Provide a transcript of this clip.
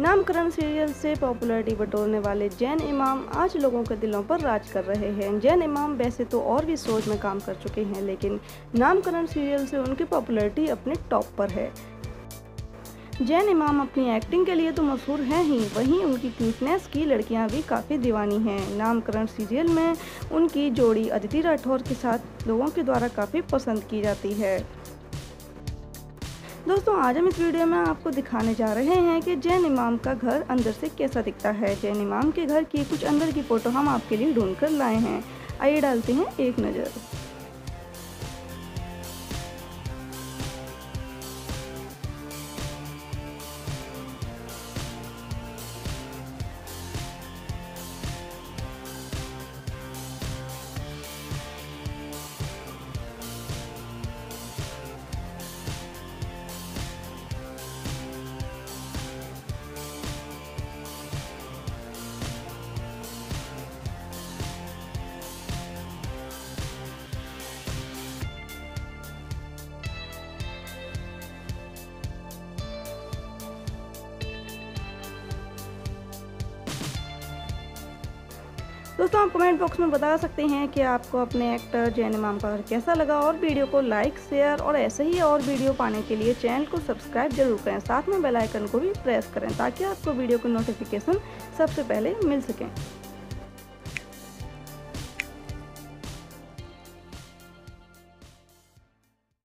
नामकरण सीरियल से पॉपुलैरिटी बटोरने वाले जैन इमाम आज लोगों के दिलों पर राज कर रहे हैं। जैन इमाम वैसे तो और भी शोज़ में काम कर चुके हैं, लेकिन नामकरण सीरियल से उनकी पॉपुलैरिटी अपने टॉप पर है। जैन इमाम अपनी एक्टिंग के लिए तो मशहूर हैं ही, वहीं उनकी क्यूटनेस की लड़कियाँ भी काफ़ी दीवानी हैं। नामकरण सीरियल में उनकी जोड़ी अदिति राठौर के साथ लोगों के द्वारा काफ़ी पसंद की जाती है। दोस्तों, आज हम इस वीडियो में आपको दिखाने जा रहे हैं कि जैन इमाम का घर अंदर से कैसा दिखता है। जैन इमाम के घर की कुछ अंदर की फ़ोटो हम आपके लिए ढूंढ कर लाए हैं। आइए डालते हैं एक नज़र। दोस्तों, आप कमेंट बॉक्स में बता सकते हैं कि आपको अपने एक्टर जैन इमाम का घर कैसा लगा और वीडियो को लाइक शेयर और ऐसे ही और वीडियो पाने के लिए चैनल को सब्सक्राइब ज़रूर करें। साथ में बेल आइकन को भी प्रेस करें ताकि आपको वीडियो की नोटिफिकेशन सबसे पहले मिल सकें।